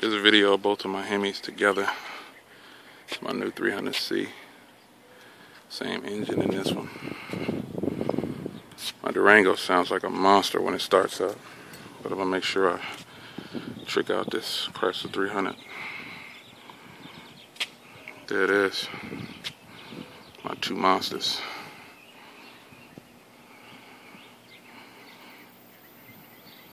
There's a video of both of my Hemis together. It's my new 300C. Same engine in this one. My Durango sounds like a monster when it starts up. But I'm gonna make sure I trick out this Chrysler 300. There it is. My two monsters.